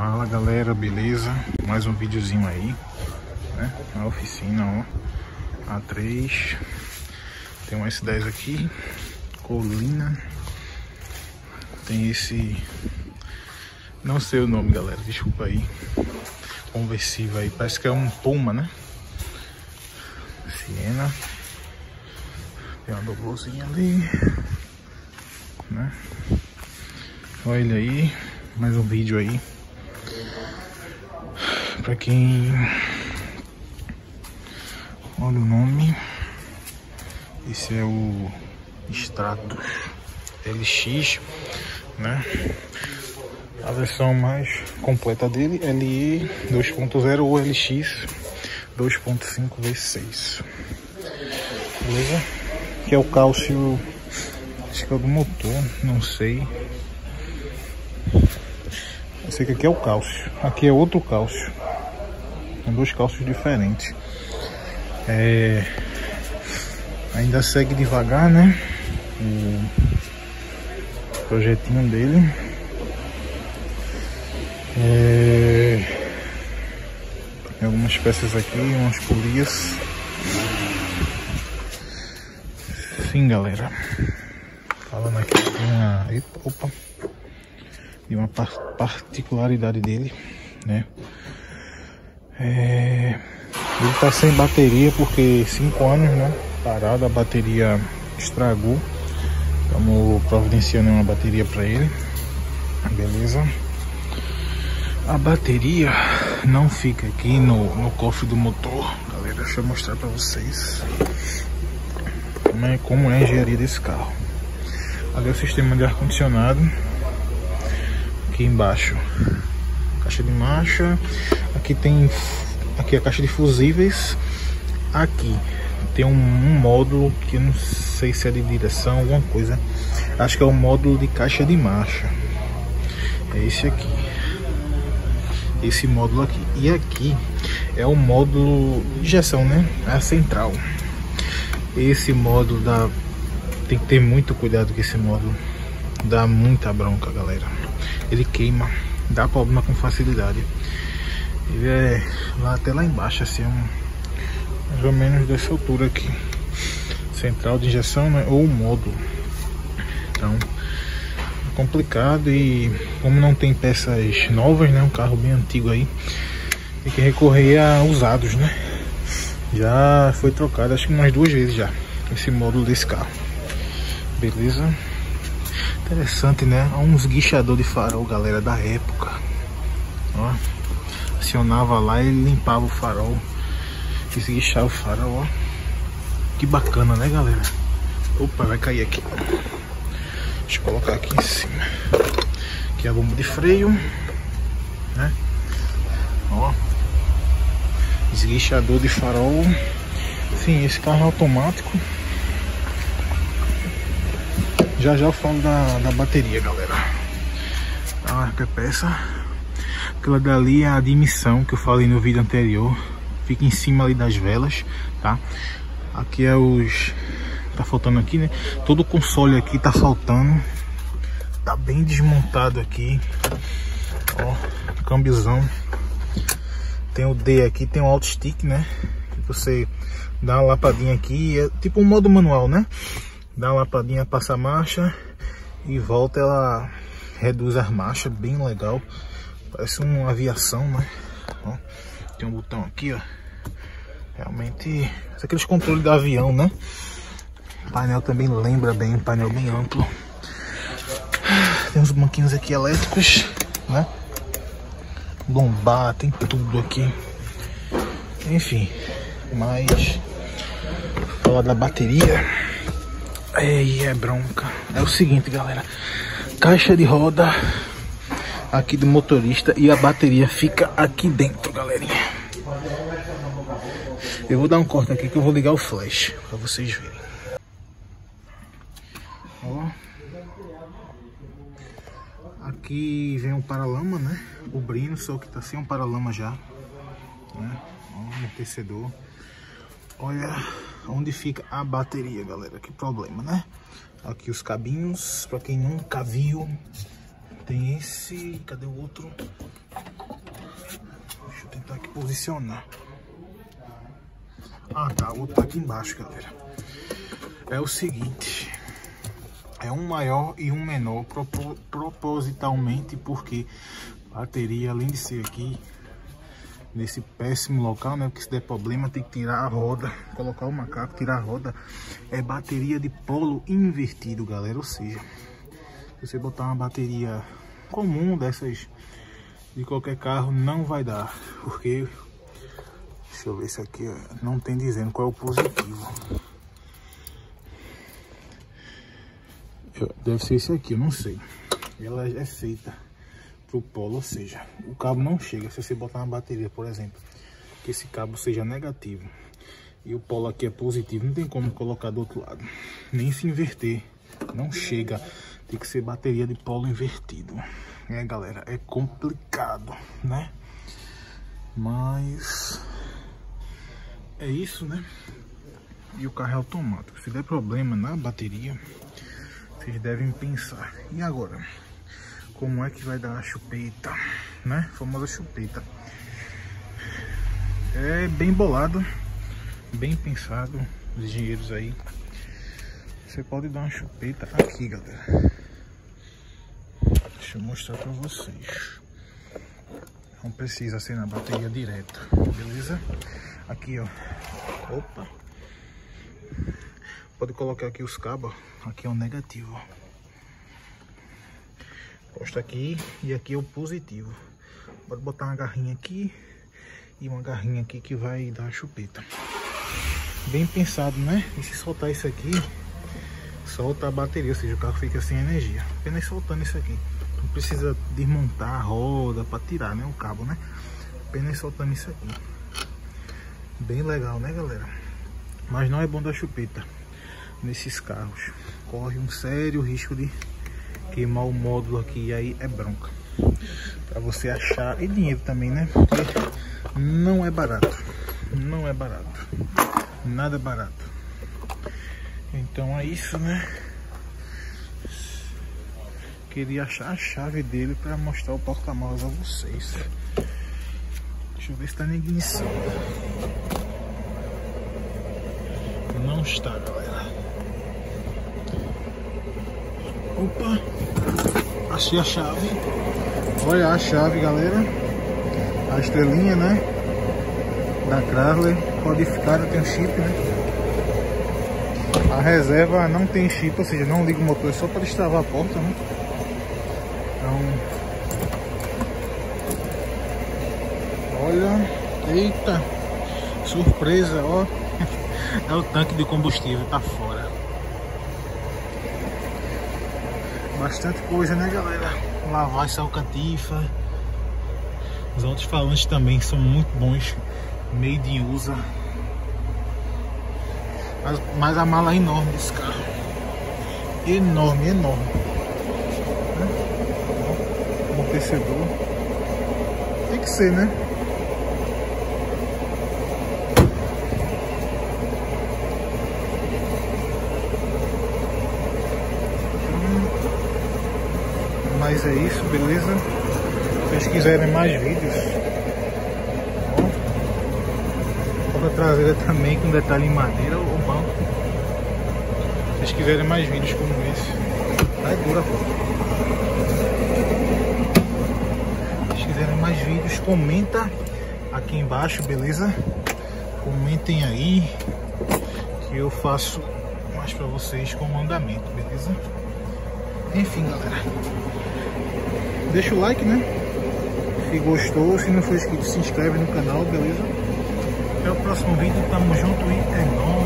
Fala galera, beleza? Mais um videozinho aí, né? Na oficina, ó. A3. Tem um S10 aqui. Colina. Tem esse... Não sei o nome, galera. Desculpa aí. Conversível aí. Parece que é um Puma, né? Siena. Tem uma doblozinha ali. Né? Olha aí. Mais um vídeo aí. Pra quem... Olha o nome. Esse é o Stratos LX, né? A versão mais completa dele, LE 2.0 ou LX 2.5 V6. Beleza? Que é o cálcio, acho que é do motor, não sei. Eu sei que aqui é o cálcio, aqui é outro cálcio. São dois cálcios diferentes. É, ainda segue devagar, né? O projetinho dele. É, tem algumas peças aqui, umas polias. Sim, galera. Falando aqui de uma, opa, de uma particularidade dele, né? É, ele tá sem bateria porque 5 anos, né? Parado, a bateria estragou. Estamos providenciando uma bateria para ele. Beleza? A bateria não fica aqui no, no cofre do motor, galera. Deixa eu mostrar para vocês como é, como é a engenharia desse carro. Ali é o sistema de ar-condicionado. Aqui embaixo, caixa de marcha. Aqui tem aqui a caixa de fusíveis. Aqui tem um, um, módulo que eu não sei se é de direção, alguma coisa. Acho que é o módulo de caixa de marcha. É esse aqui. Esse módulo aqui. E aqui é o módulo de injeção, né? É a central. Esse módulo dá. Tem que ter muito cuidado com esse módulo. Dá muita bronca, galera. Ele queima, dá problema com facilidade. Ele é lá até lá embaixo, assim, um, mais ou menos dessa altura aqui. Central de injeção, né? Ou módulo. Então, é complicado e como não tem peças novas, né? Um carro bem antigo aí, tem que recorrer a usados, né? Já foi trocado, acho que umas duas vezes já, esse módulo desse carro. Beleza? Interessante, né? Uns guichador de farol, galera, da época. Ó acionava lá e limpava o farol. Esguichava o farol, ó. Que bacana, né, galera? Opa, vai cair aqui. Deixa eu colocar aqui em cima. Aqui é a bomba de freio, né? Ó. Esguichador de farol. Sim, esse carro é automático. Já já eu falo da, da bateria, galera. Tá, que peça. Aquela dali é a admissão que eu falei no vídeo anterior. Fica em cima ali das velas, tá? Aqui é os... Tá faltando aqui, né? Todo o console aqui tá faltando. Tá bem desmontado aqui. Ó, câmbiozão. Tem o D aqui, tem o alt stick, né? Você dá uma lapadinha aqui, é tipo um modo manual, né? Dá uma lapadinha, passa a marcha e volta, ela reduz as marchas, bem legal. Parece uma aviação, né? Ó, tem um botão aqui, ó. Realmente, aqueles controles do avião, né? O painel também lembra bem, um painel bem amplo. Tem uns banquinhos aqui elétricos, né? Lombar, tem tudo aqui. Enfim, mas falar da bateria. Ei, é bronca. É o seguinte, galera. Caixa de roda aqui do motorista e a bateria fica aqui dentro, galerinha. Eu vou dar um corte aqui que eu vou ligar o flash para vocês verem. Ó. Aqui vem um paralama, né? Cobrindo, só que tá sem um paralama já. Né? Ó, amortecedor. Olha onde fica a bateria, galera. Que problema, né? Aqui os cabinhos, para quem nunca viu. Tem esse, cadê o outro? posicionar. Ah tá, o outro tá aqui embaixo, galera. É o seguinte. É um maior e um menor propositalmente porque bateria, além de ser aqui nesse péssimo local, né? Porque se der problema tem que tirar a roda, colocar o macaco, tirar a roda. É bateria de polo invertido, galera. Ou seja, se você botar uma bateria comum dessas de qualquer carro, não vai dar. Porque, deixa eu ver se aqui não tem dizendo qual é o positivo. Deve ser esse aqui, eu não sei. Ela é feita pro polo, ou seja, o cabo não chega se você botar uma bateria, por exemplo, que esse cabo seja negativo e o polo aqui é positivo, não tem como colocar do outro lado, nem se inverter, não chega, tem que ser bateria de polo invertido. É, galera, é complicado, né? Mas é isso, né? E o carro é automático. Se der problema na bateria, vocês devem pensar. E agora? Como é que vai dar a chupeta, né? A famosa chupeta. É bem bolado, bem pensado, os engenheiros aí. Você pode dar uma chupeta aqui, galera. Deixa eu mostrar pra vocês. Não precisa ser na bateria direto, beleza? Aqui, ó. Opa. Pode colocar aqui os cabos. Aqui é o negativo, ó. Posta aqui e aqui é o positivo. Pode botar uma garrinha aqui e uma garrinha aqui que vai dar a chupeta. Bem pensado, né? E se soltar isso aqui, solta a bateria, ou seja, o carro fica sem energia. Apenas soltando isso aqui. Não precisa desmontar a roda para tirar, né? O cabo, né? Apenas soltando isso aqui. Bem legal, né, galera? Mas não é bom dar chupeta nesses carros. Corre um sério risco de queimar o módulo aqui aí é bronca. Para você achar e dinheiro também né? Porque não é barato. Não é barato. Nada barato. Então é isso né? Queria achar a chave dele para mostrar o porta-malas a vocês. Deixa eu ver se está na ignição. Não está galera Opa! Achei a chave. Olha a chave, galera. A estrelinha, né? Da Chrysler. Codificada, tem um chip, né? A reserva não tem chip, ou seja, não liga o motor, é só para destravar a porta, né? Então... Olha... Eita! Surpresa, ó! É o tanque de combustível, tá fora. Bastante coisa, né, galera? Lavar essa alcatifa. Os altos falantes também são muito bons. Made in USA. Mas, mas a mala é enorme desse carro. Enorme, enorme. Né? Amortecedor. Tem que ser, né? É isso, beleza? Se vocês quiserem mais vídeos, ó, a traseira também com detalhe em madeira ou banco. Se vocês quiserem mais vídeos como esse, tá dura, pô. Se vocês quiserem mais vídeos, comenta aqui embaixo, beleza? Comentem aí que eu faço mais pra vocês com o andamento, beleza? Enfim, galera. Deixa o like, né? Se gostou, se não for inscrito, se inscreve no canal, beleza? Até o próximo vídeo, tamo junto e é nóis!